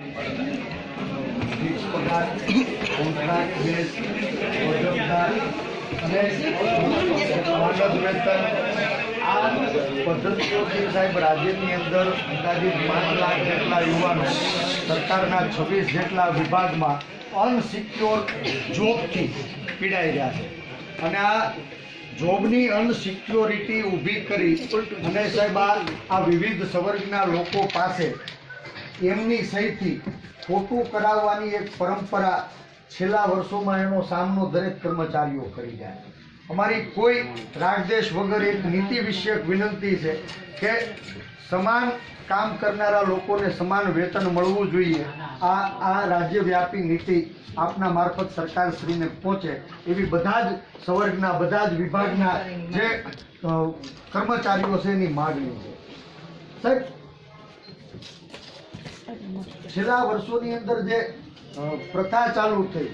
જેટલા વિભાગમાં અનસિક્યોર જોબથી પીડાઈ રહ્યા છે. અને આ જોબની અનસિક્યોરિટી ઊભી કરી અને સાહેબ, આ વિવિધ સંવર્ગના લોકો પાસે એમની સહીથી ખોટું કરાવવાની એક પરંપરા છેલ્લા વર્ષોમાં એનો સામનો દરેક કર્મચારીઓ કરી જાય અમારી કોઈ રાજદેશ વગર એક નીતિ વિષયક વિનંતી છે કે સમાન કામ કરનારા લોકોને સમાન વેતન મળવું જોઈએ. આ આ રાજ્યવ્યાપી નીતિ આપના મારફત સરકારશ્રીને પહોંચે એવી બધા જ સંવર્ગના, બધા જ વિભાગના જે કર્મચારીઓ છે એની માગણી છે. સાહેબ છેલ્લા વર્ષોની અંદર જે પ્રથા ચાલુ થઈ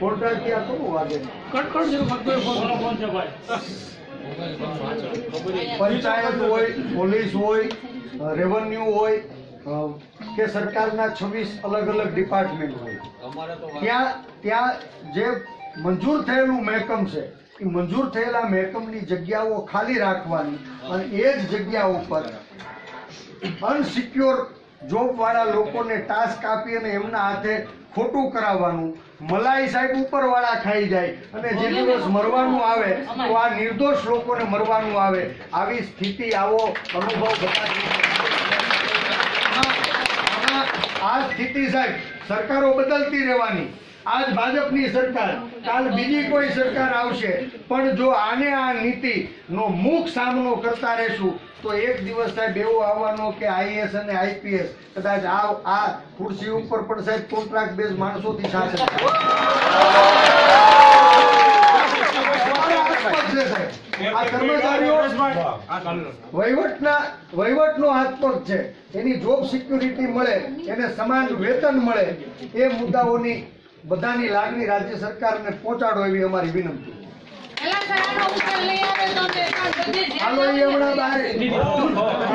પોર્ટલ ત્યાં કોનું વાગે? પંચાયત હોય પોલીસ હોય રેવન્યુ હોય કે સરકારના છવ્વીસ અલગ અલગ ડિપાર્ટમેન્ટ હોય. ત્યાં ત્યાં જે મંજૂર થયેલું મહેકમ છે એ મંજૂર થયેલા મહેકમની જગ્યાઓ ખાલી રાખવાની અને એ જ જગ્યા ઉપર અનસિક્યોર જોબ વાળા લોકોને ટાસ્ક આપી અને એમના હાથે ખોટું કરાવવાનું. મલાઈ સાહેબ ઉપર વાળા ખાઈ જાય અને જે દિવસ મરવાનું આવે તો આ નિર્દોષ લોકોને મરવાનું આવે. આવી સ્થિતિ આવો અનુભવ આ સ્થિતિ સાહેબ સરકારો બદલતી રહેવાની. આજ ભાજપની સરકાર કાલ બીજી કોઈ સરકાર આવશે. પણ જો આને આ નીતિ નો મુખ સામનો કરતા રહેશું તો એક દિવસ સાહેબ એવો આવવાનો કે આઈએસ અને આઈપીએસ કદાચ આ આ ખુરશી ઉપર પણ સાહેબ કોન્ટ્રાક્ટ બેઝ માણસોથી શાસન વહીવટના વહીવટનો છે. એની જોબ સિક્યુરિટી મળે એને સમાન વેતન મળે. એ મુદ્દાઓની બધાની લાગણી રાજ્ય સરકારને પહોંચાડો એવી અમારી વિનંતી. હાલો એ હમણાં બહાર.